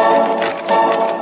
Oh, oh, oh.